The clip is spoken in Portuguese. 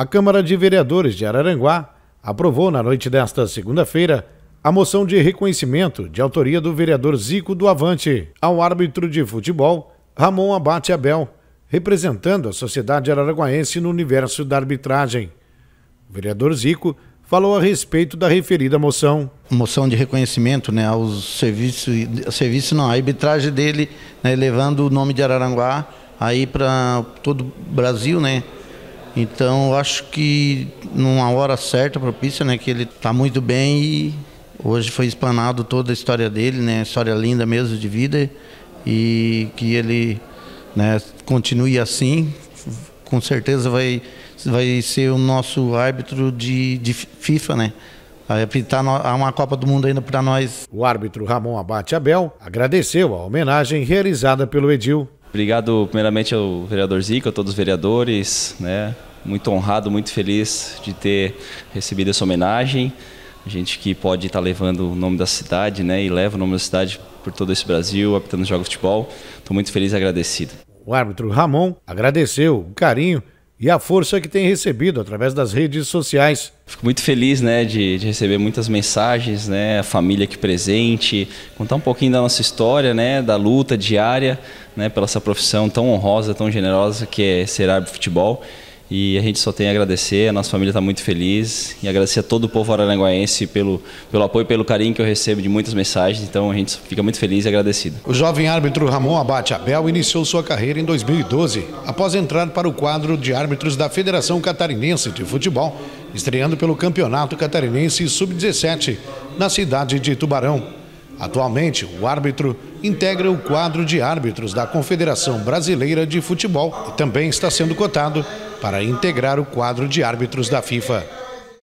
A Câmara de Vereadores de Araranguá aprovou na noite desta segunda-feira a moção de reconhecimento de autoria do vereador Zico do Avante ao árbitro de futebol Ramon Abate Abel, representando a sociedade araranguaense no universo da arbitragem. O vereador Zico falou a respeito da referida moção. Moção de reconhecimento né, aos serviços, serviço não, a arbitragem dele, né, levando o nome de Araranguá aí para todo o Brasil, né? Então, acho que numa hora certa, propícia, né, que ele está muito bem e hoje foi explanado toda a história dele, né, história linda mesmo de vida e que ele, né, continue assim, com certeza vai vai ser o nosso árbitro de, de FIFA, né? Vai apitar uma Copa do Mundo ainda para nós. O árbitro Ramon Abate Abel agradeceu a homenagem realizada pelo Edil. Obrigado primeiramente ao vereador Zico, a todos os vereadores, né? Muito honrado, muito feliz de ter recebido essa homenagem. A gente que pode estar levando o nome da cidade, né? E leva o nome da cidade por todo esse Brasil, apitando jogos de futebol. Estou muito feliz e agradecido. O árbitro Ramon agradeceu o carinho e a força que tem recebido através das redes sociais. Fico muito feliz né, de, de, receber muitas mensagens, né, a família aqui presente, contar um pouquinho da nossa história, né, da luta diária né, pela essa profissão tão honrosa, tão generosa que é ser árbitro de futebol. E a gente só tem a agradecer, a nossa família está muito feliz e agradecer a todo o povo araranguaense pelo, pelo apoio pelo carinho que eu recebo de muitas mensagens. Então a gente fica muito feliz e agradecido. O jovem árbitro Ramon Abate Abel iniciou sua carreira em 2012, após entrar para o quadro de árbitros da Federação Catarinense de Futebol, estreando pelo Campeonato Catarinense Sub-17, na cidade de Tubarão. Atualmente, o árbitro integra o quadro de árbitros da Confederação Brasileira de Futebol e também está sendo cotado para integrar o quadro de árbitros da FIFA.